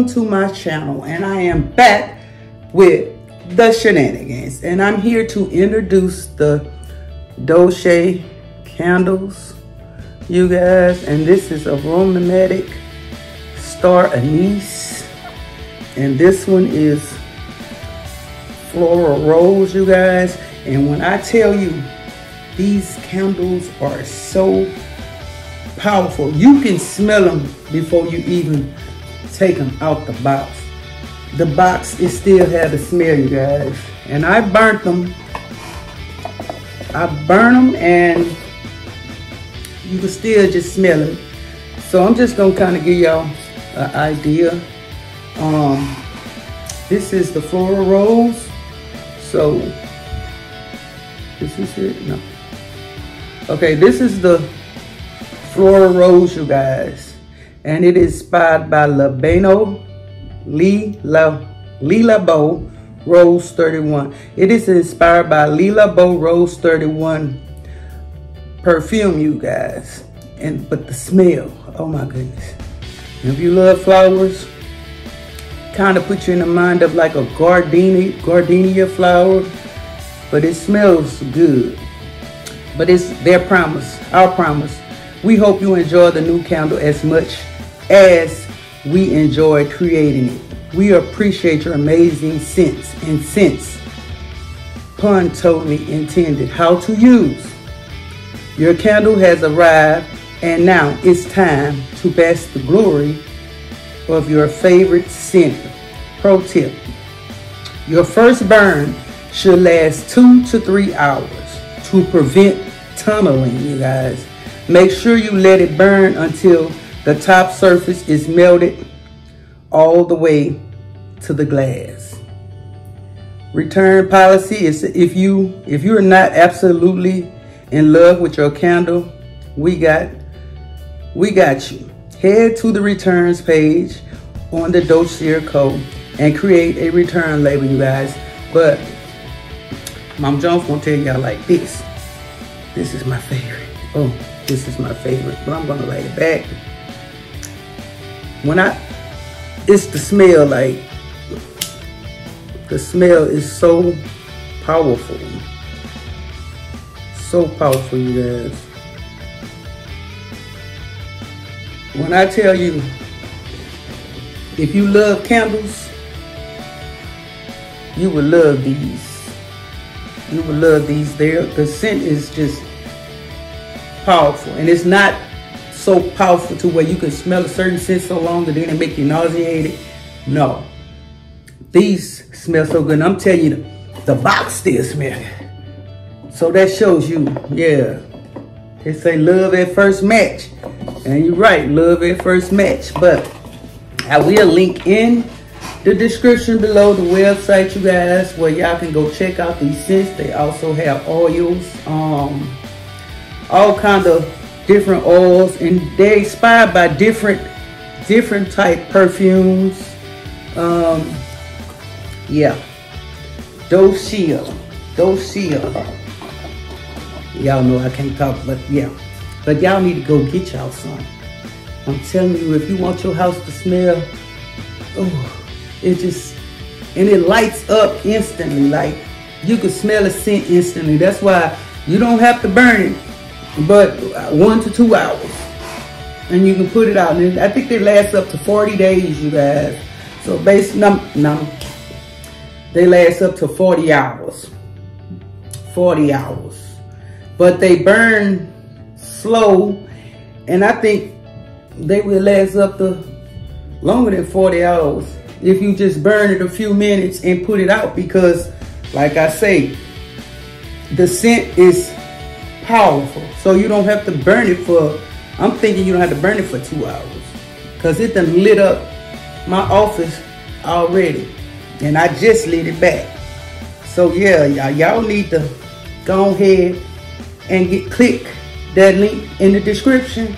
welcome to my channel and I am back with the shenanigans. And I'm here to introduce the Dolce candles you guys. And this is Aromatic Star Anise. And this one is Floral Rose you guys. And when I tell you these candles are so powerful. You can smell them before you even take them out the box. The box, it still had the smell, you guys. And I burnt them. I burn them and you can still just smell it. So I'm just gonna kind of give y'all an idea. Um, this is the floral rose. So, is this is it? No. Okay, this is the floral rose, you guys and it is inspired by Labano Le Labo Rose 31. It is inspired by Le Labo Rose 31 perfume, you guys. And but the smell, oh my goodness. if you love flowers, kind of put you in the mind of like a gardenia, gardenia flower, but it smells good. But it's their promise, our promise. We hope you enjoy the new candle as much as we enjoy creating it. We appreciate your amazing sense and sense, pun totally intended, how to use. Your candle has arrived and now it's time to bask the glory of your favorite scent. Pro tip, your first burn should last two to three hours to prevent tunneling, you guys. Make sure you let it burn until the top surface is melted all the way to the glass. Return policy is if you if you're not absolutely in love with your candle, we got we got you. Head to the returns page on the Dossier code and create a return label, you guys. But Mom Jones gonna tell y'all like this. This is my favorite. Oh, this is my favorite. But I'm gonna light it back when I, it's the smell, like, the smell is so powerful. So powerful, you guys. When I tell you, if you love candles, you will love these. You will love these. There, the scent is just powerful, and it's not so powerful to where you can smell a certain scent so long that then it make you nauseated. No. These smell so good. And I'm telling you, the, the box still smells So that shows you, yeah. They say love at first match. And you're right, love at first match. But I will link in the description below the website, you guys, where y'all can go check out these scents. They also have oils, um, all kind of different oils and they're inspired by different different type perfumes. Um yeah. Docia Docia y'all know I can't talk but yeah. But y'all need to go get y'all some. I'm telling you if you want your house to smell oh it just and it lights up instantly. Like you can smell a scent instantly. That's why you don't have to burn it but one to two hours. And you can put it out. And I think they last up to 40 days, you guys. So no, no, they last up to 40 hours. 40 hours. But they burn slow. And I think they will last up to longer than 40 hours if you just burn it a few minutes and put it out because like I say, the scent is powerful. So you don't have to burn it for, I'm thinking you don't have to burn it for two hours. Because it done lit up my office already. And I just lit it back. So yeah, y'all need to go ahead and get click that link in the description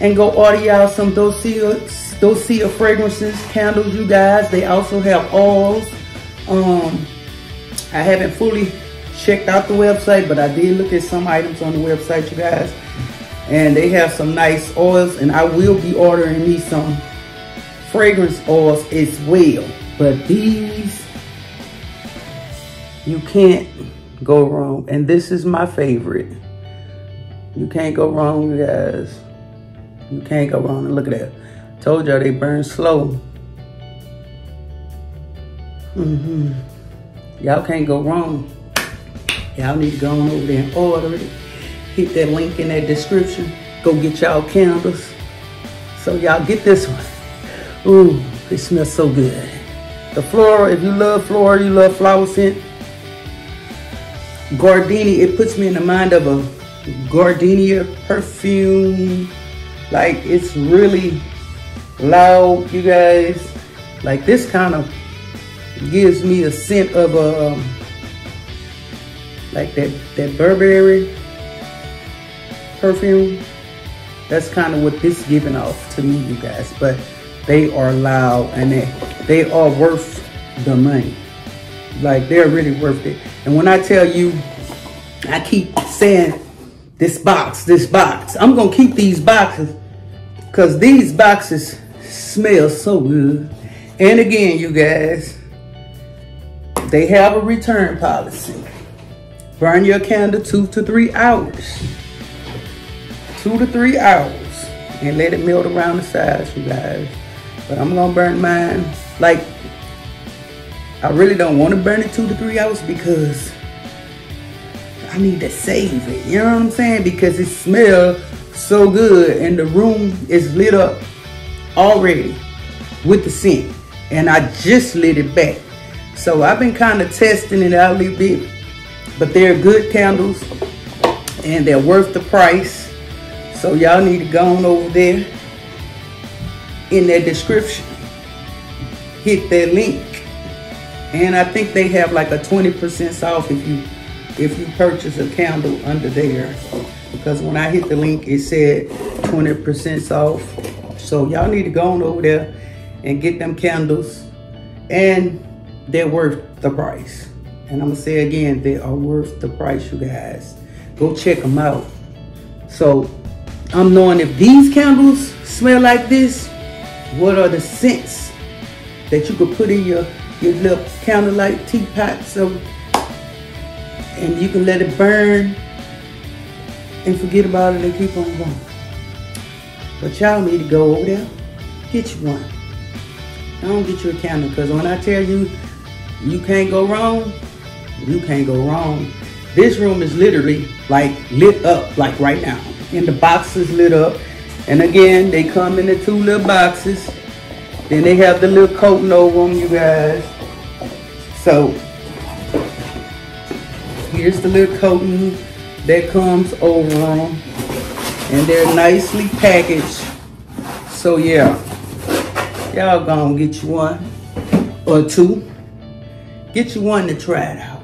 and go order y'all some Docia, Docia fragrances, candles, you guys. They also have oils. Um, I haven't fully checked out the website, but I did look at some items on the website, you guys. And they have some nice oils, and I will be ordering me some fragrance oils as well. But these, you can't go wrong. And this is my favorite. You can't go wrong, you guys. You can't go wrong. And look at that. Told y'all they burn slow. Mm-hmm. Y'all can't go wrong. Y'all need to go on over there and order it. Hit that link in that description. Go get y'all candles. So y'all get this one. Ooh, it smells so good. The floral, if you love floral, you love flower scent, Gardenia, it puts me in the mind of a gardenia perfume. Like it's really loud, you guys. Like this kind of gives me a scent of a um, like that that Burberry perfume. That's kind of what this giving off to me, you guys. But they are loud and they they are worth the money. Like they're really worth it. And when I tell you, I keep saying this box, this box. I'm gonna keep these boxes because these boxes smell so good. And again, you guys, they have a return policy. Burn your candle two to three hours. Two to three hours. And let it melt around the sides, you guys. But I'm gonna burn mine. Like, I really don't want to burn it two to three hours because I need to save it. You know what I'm saying? Because it smells so good and the room is lit up already with the scent. And I just lit it back. So I've been kind of testing it out a little bit. But they're good candles and they're worth the price. So y'all need to go on over there in that description. Hit that link. And I think they have like a 20% off if you if you purchase a candle under there. Because when I hit the link, it said 20% off. So y'all need to go on over there and get them candles. And they're worth the price. And I'm gonna say again, they are worth the price, you guys. Go check them out. So I'm knowing if these candles smell like this, what are the scents that you could put in your, your little candlelight teapot so and you can let it burn and forget about it and keep on going. But y'all need to go over there, get you one. I don't get you a candle because when I tell you you can't go wrong, you can't go wrong. This room is literally like lit up like right now. And the box is lit up. And again, they come in the two little boxes. Then they have the little coating over them, you guys. So Here's the little coating that comes over them. And they're nicely packaged. So yeah, y'all gonna get you one or two. Get you one to try it out.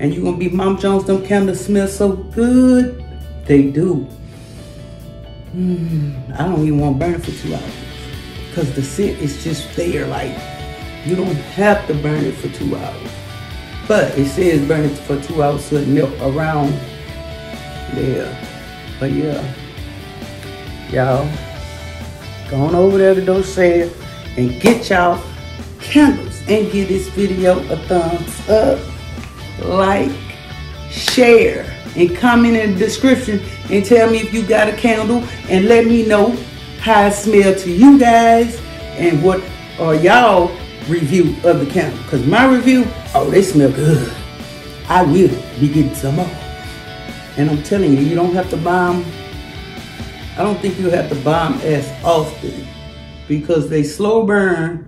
And you're gonna be Mom Jones, them candles smell so good. They do. Mm, I don't even want to burn it for two hours. Because the scent is just there. Like, you don't have to burn it for two hours. But it says burn it for two hours so it melt around there. But yeah, y'all, go on over there to sales and get y'all candles and give this video a thumbs up, like, share, and comment in the description and tell me if you got a candle and let me know how it smell to you guys and what are y'all review of the candle. Because my review, oh, they smell good. I will be getting some more. And I'm telling you, you don't have to buy them. I don't think you have to buy them as often because they slow burn.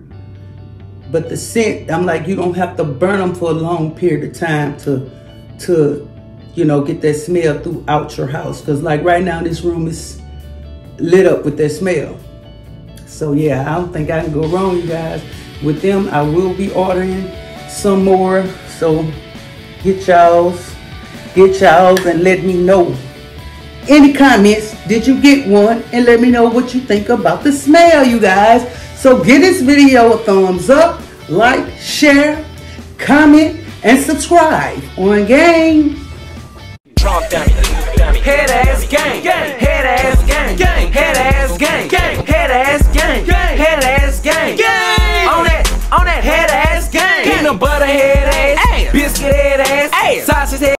But the scent, I'm like, you don't have to burn them for a long period of time to, to, you know, get that smell throughout your house. Because like right now, this room is lit up with that smell. So yeah, I don't think I can go wrong, you guys with them. I will be ordering some more. So get y'all's, get y'all's and let me know. Any comments, did you get one? And let me know what you think about the smell, you guys. So give this video a thumbs up, like, share, comment, and subscribe on Game. Head ass gang, head ass gang, head ass gang, head ass gang, head ass gang, on that, on that head ass gang, peanut butter head ass, biscuit head ass, sausage head.